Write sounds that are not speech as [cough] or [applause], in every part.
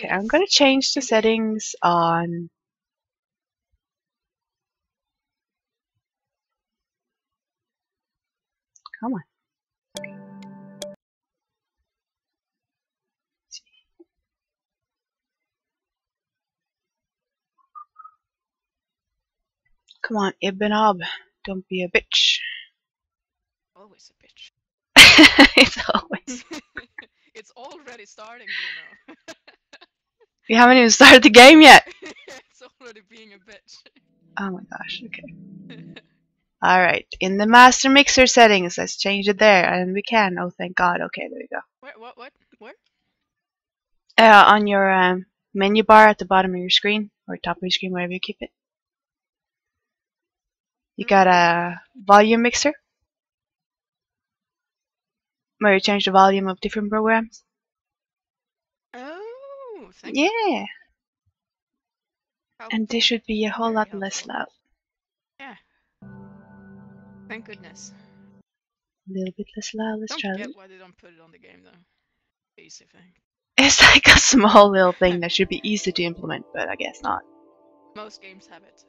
Okay, I'm gonna change the settings on Come on. Come on, Ibn Ab, don't be a bitch. Always a bitch. [laughs] it's always. [laughs] it's already starting, you know. [laughs] We haven't even [laughs] started the game yet. [laughs] it's already being a bitch. Oh my gosh, okay. [laughs] Alright, in the master mixer settings, let's change it there, and we can. Oh, thank god. Okay, there we go. Where, what, what, where? Uh, on your um, menu bar at the bottom of your screen, or top of your screen, wherever you keep it. You got a volume mixer, where you change the volume of different programs. You. Yeah, and this should be a whole Very lot less loud. Yeah. Thank goodness. A little bit less loud. Let's Don't try. get why they don't put it on the game though. Easy thing. [laughs] It's like a small little thing that should be easy to implement, but I guess not. Most games have it.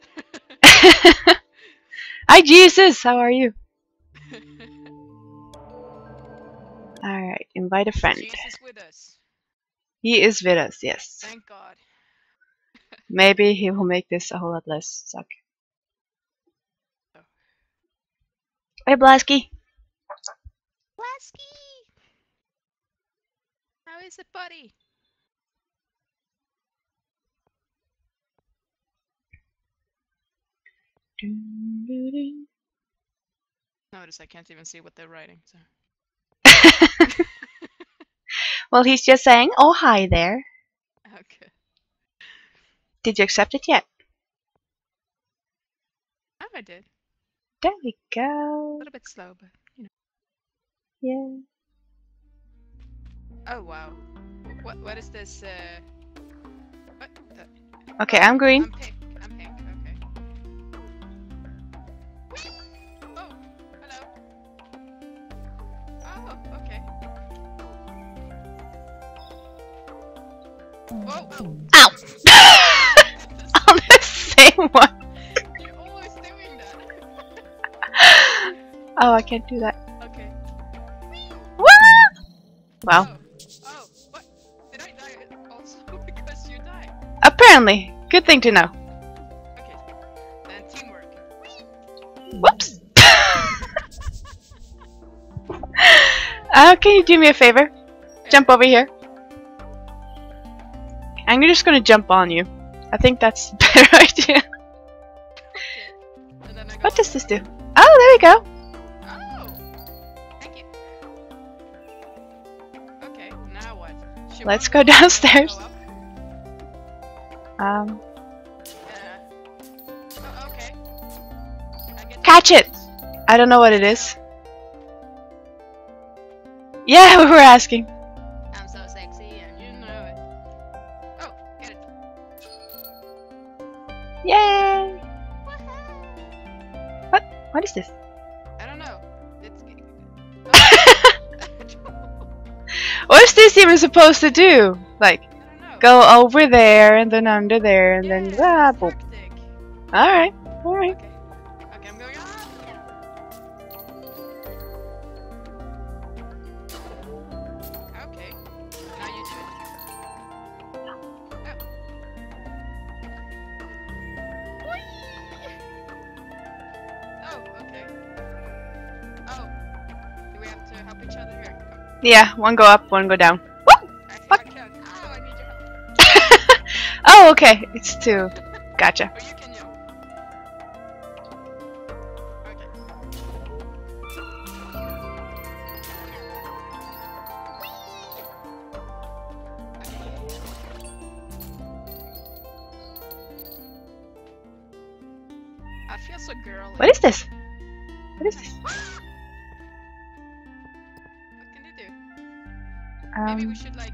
[laughs] Hi Jesus, how are you? [laughs] Alright, invite a friend. Jesus with us. He is with us, yes. Thank God. Maybe he will make this a whole lot less suck. Oh. Hey Blasky. Lasky! How is it, buddy? Notice I can't even see what they're writing. So. [laughs] [laughs] well, he's just saying, oh hi there. Okay. Did you accept it yet? Oh, I did. There we go. A little bit slow, but you know. Yeah. Oh wow. What what is this? Uh. What? The... Okay, I'm green. I'm Whoa! Ow! [laughs] On the same one. You're always doing that. [laughs] Oh, I can't do that. okay. Wow. Oh, oh, what? Did I die also [laughs] because you died? Apparently. Good thing to know. Okay. Whoops. uh, can you do me a favor? Jump over here. I'm just gonna jump on you. I think that's a [laughs] better idea. Okay. And then I go What does this do? Oh, there we go. Oh! Okay, now what? Should Let's go [laughs] downstairs. Go? Um, Uh, oh, okay. I get the Catch it! I don't know what it is. Yeah, [laughs] we were asking. Supposed to do? Like, I don't know. go over there and then under there and then boop. Alright, alright. Okay. Okay, I'm going up. Okay. Now you do it. Oh. Oh, okay. Oh. Do we have to help each other here? Oh, Yeah, one go up, one go down. Oh, okay, it's two. Gotcha. Or you can yell. Okay. I feel so. What is this? What is this? [gasps] What can you do? Maybe we Um, should like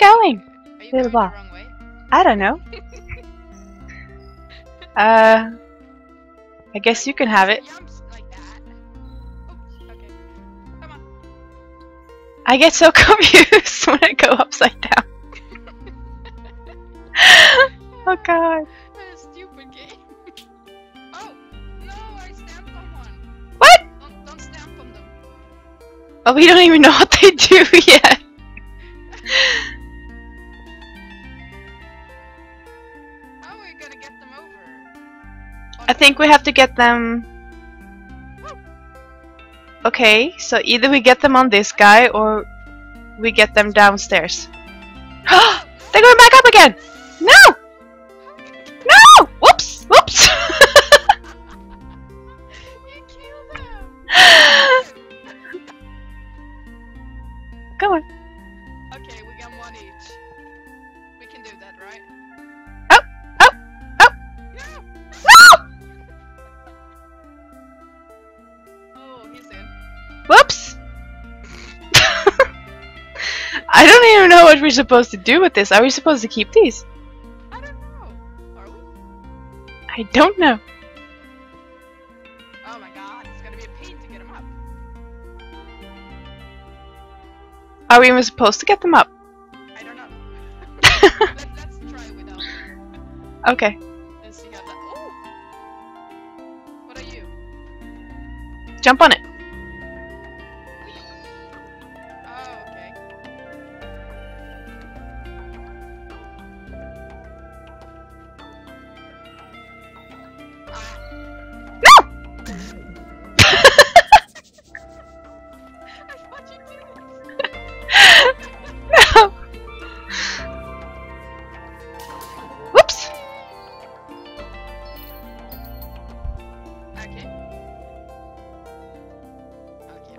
going? Are you going the wrong way? I don't know. [laughs] Uh, I guess you can have it. Like. Oops. Okay. I get so [laughs] confused when I go upside down. [laughs] oh god. What a stupid game. oh, no, I stamped on one. What? Don't, don't stamp on them. Oh, we don't even know what they do yet. Think we have to get them. Okay, so either we get them on this guy or we get them downstairs. [gasps] They're going back up again! No! No! Even know what we're supposed to do with this. Are we supposed to keep these? I don't know. Are we? I don't know. Oh my god, it's gonna be a pain to get him up. Are we even supposed to get them up? I don't know. [laughs] Let, let's try without him Okay. and see how that. Oh! What are you? Jump on it.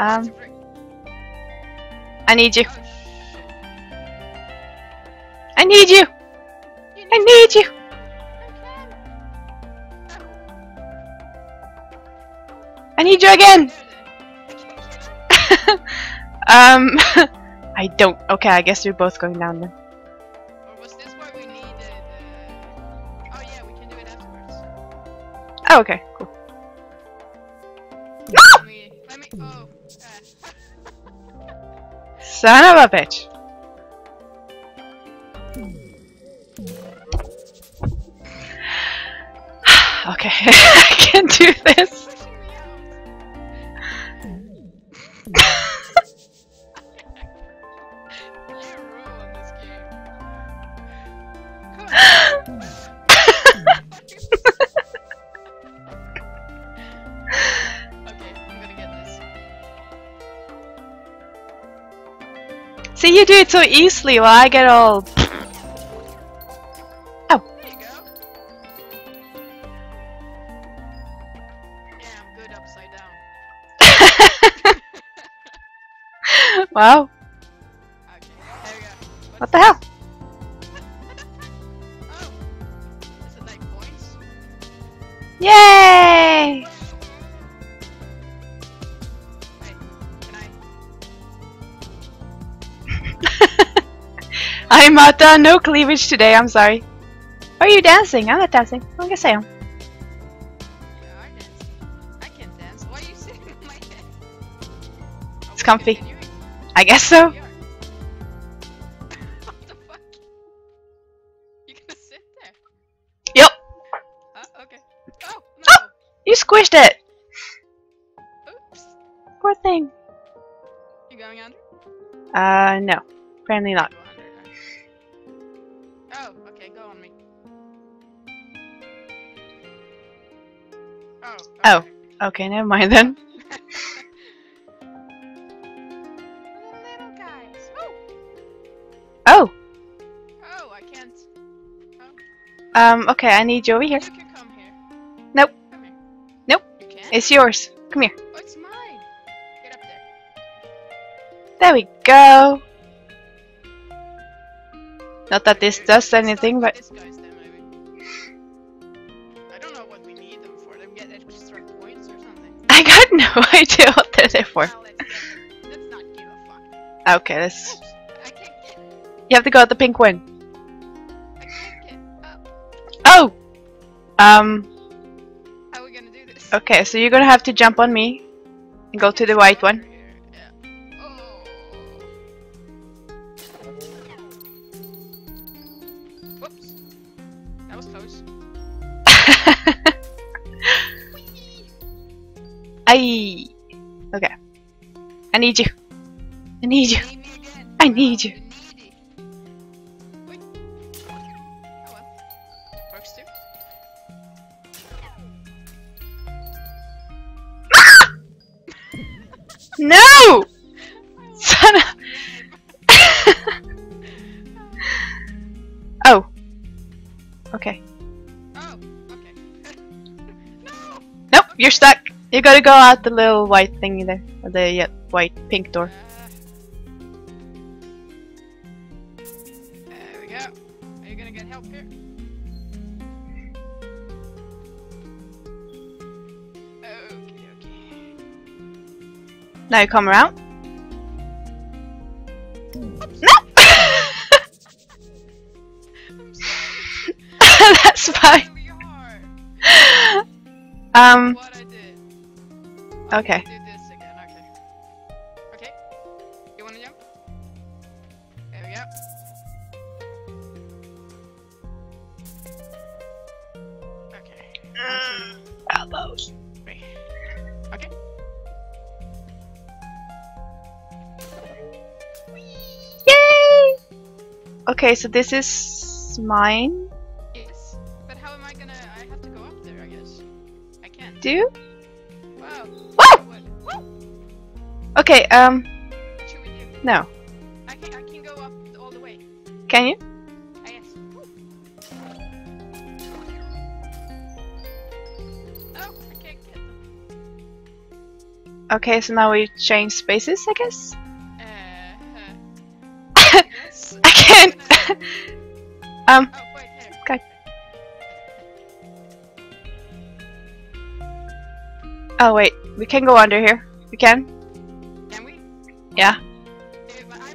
Um, what's the break? I need you. I need you! I need you! I need you again! [laughs] um, [laughs] I don't. Okay, I guess we're both going down then. Or was this why we needed? Uh... Oh yeah, we can do it afterwards. Oh, okay, cool. Let Son of a bitch. okay, [laughs] I can do this. See, you do it so easily while I get all. Oh. There you go. Yeah, I'm good upside down. wow, Okay, there we go. what the hell? I'm not done. No cleavage today. I'm sorry. Are you dancing? I'm not dancing. I guess gonna say You are dancing. I can't dance. Why are you sitting on my head? Are It's comfy. continuing? I guess so. [laughs] What the fuck? You gonna sit there? Yep. Uh, okay. Oh, no! You squished it. Oops. Poor thing. You going under? Uh, no. Apparently not. Oh. Oh. okay. Okay, never mind then. [laughs] Little guys. Oh! Oh. Oh, I can't. Um. Okay, I need you over here. You can come here. Nope. Come here. Nope. You can? It's yours. Come here. Oh, it's mine. Get up there. There we go. Not that this does let's anything, start but [laughs] no idea what they're there for. Well, let's, get them. let's not give a fuck. Okay, let's. Oops, I can't get. You have to go at the pink one. I can't get up. Oh. Um. How are we gonna do this? Okay, so you're gonna have to jump on me and go to the white one. I. Okay. I need you. I need you. Need me again. I need you. Needy. Wait. Well. Works too. No! Son of. [laughs] oh. Okay. Oh, okay. no! Nope, you're stuck. You gotta go out the little white thingy there. The yeah, white pink door. Uh, there we go. Are you gonna get help here? Okay, okay. Now you come around. No! [laughs] [laughs] That's fine. Um, What. Okay. Do this again. Okay. Okay. You wanna jump? There we go. Okay. One, elbows. Okay. Yay! Okay, so this is mine. Yes. But how am I gonna? I have to go up there, I guess. I can't. Do? Okay, um, should we do? no. I can. I can go up all the way. Can you? Yes. Oh, I can't get them. Okay, so now we change spaces, I guess? Uh, [laughs] yes. I can't! [laughs] um, Oh, wait. Okay. oh wait, we can go under here. We can? Yeah.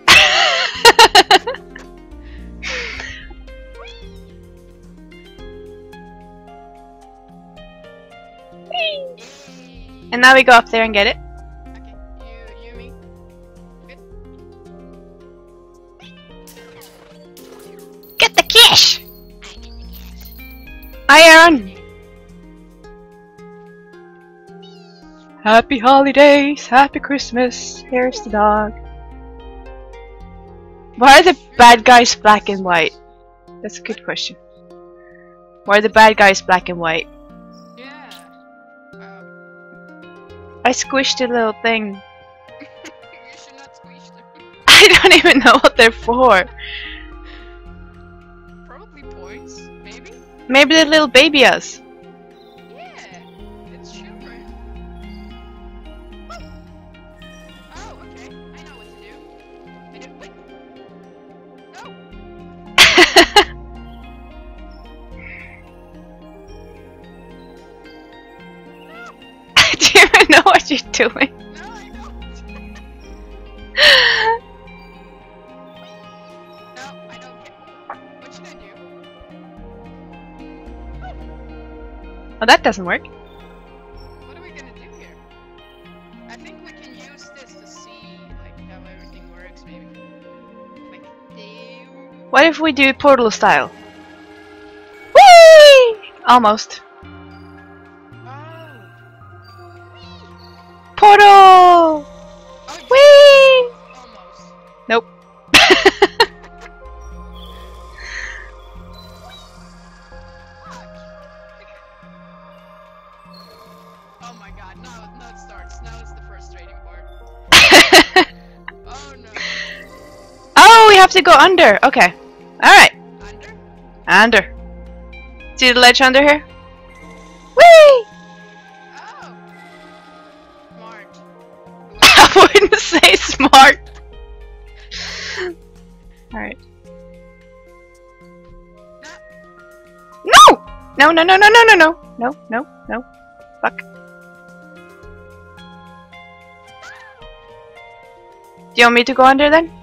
[laughs] And now we go up there and get it. Get the cash! Hi, Aaron! Happy holidays, happy Christmas. Here's the dog. Why are the bad guys black and white? That's a good question. Why are the bad guys black and white? Yeah. Wow. I squished a little thing. [laughs] you should not squeeze them. [laughs] I don't even know what they're for. Probably points, maybe? Maybe they're little baby us. Doing? [laughs] No, I don't. no, I don't get. What should I do? Oh, that doesn't work. What are we gonna do here? I think we can use this to see like how everything works, maybe. Like. What if we do portal style? Whee! Almost. Have to go under. Okay. Alright. Under? Under. See the ledge under here? Whee! Oh. [laughs] Smart. I wouldn't say smart. Alright. No! No, no, no, no, no, no, no. No, no, no. Fuck. Do you want me to go under then?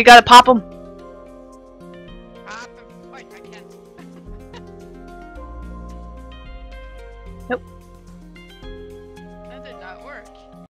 We gotta pop them.